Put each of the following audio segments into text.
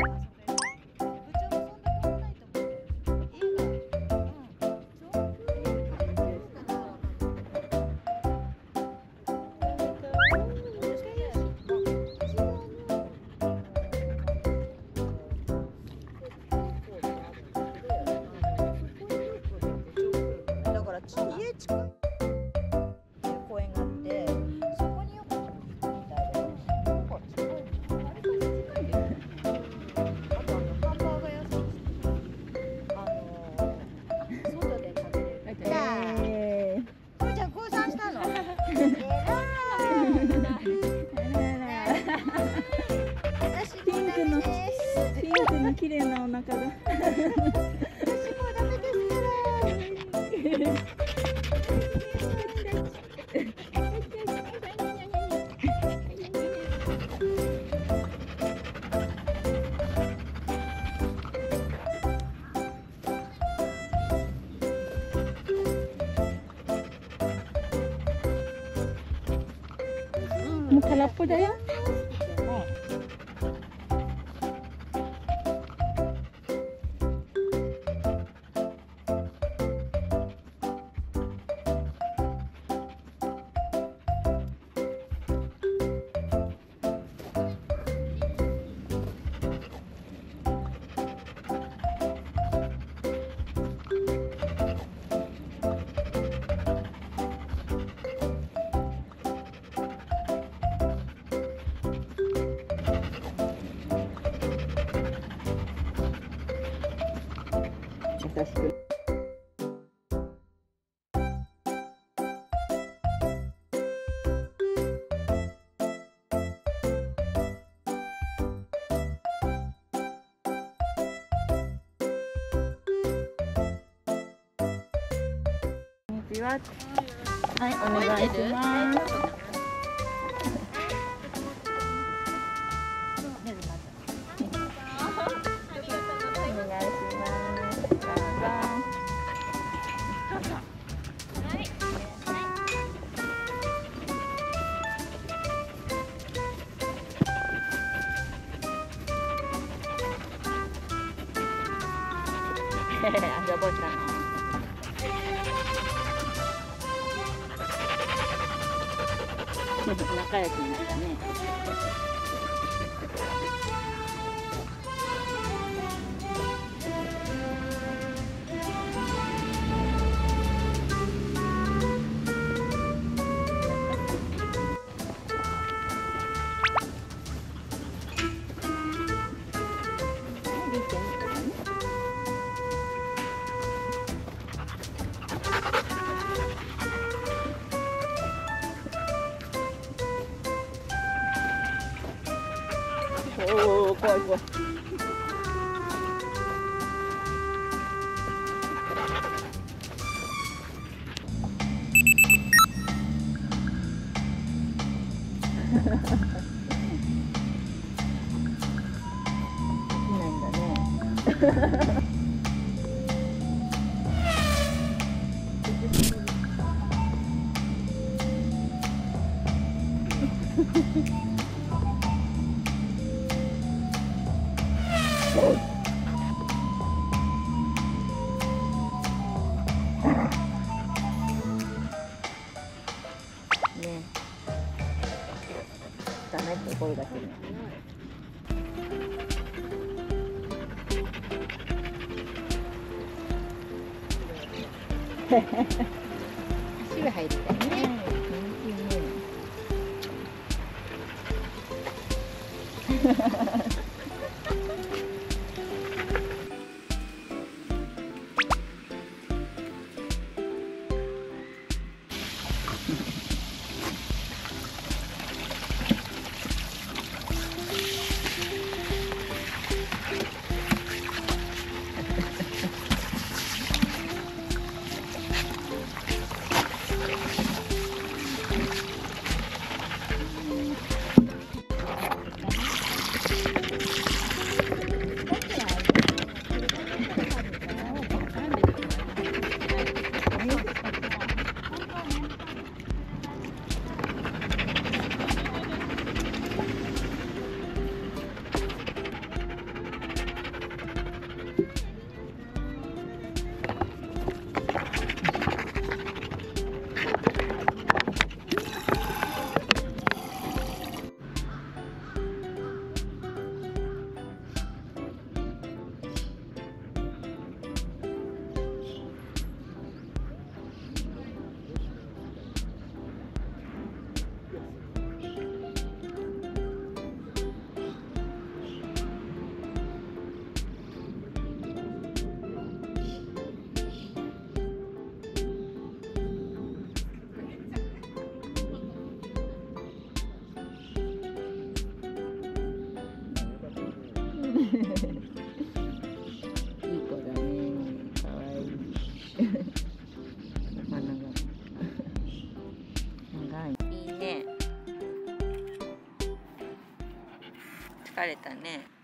だですピンクの綺麗なお腹が。私もうダメですからもう空っぽだよ。優しく。こんにちは。はい、お願いします。遊ぼうしたの。仲良しになったね。おお、怖い怖い。できないんだ。ね。足が入りたいね、うん、鼻が長い。いいね。疲れたね。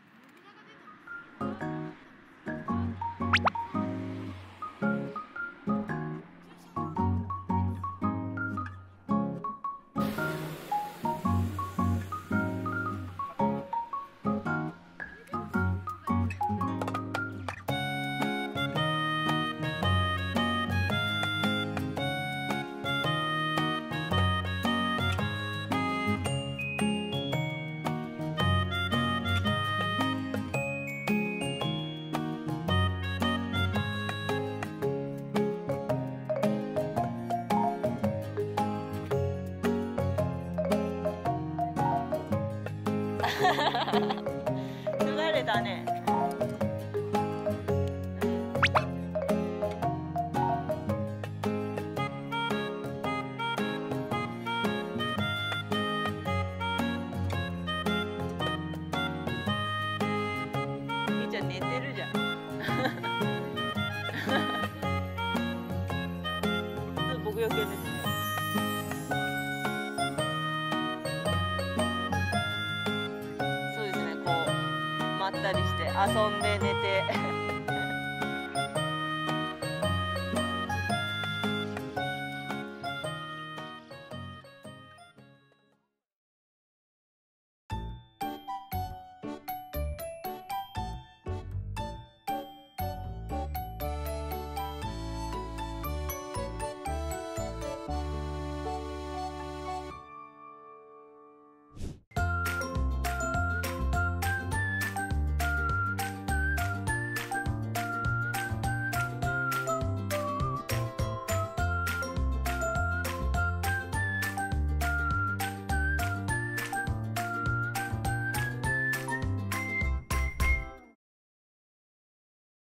疲れたね。みーちゃん。寝てるじゃんちょっと僕余計です遊んで寝て。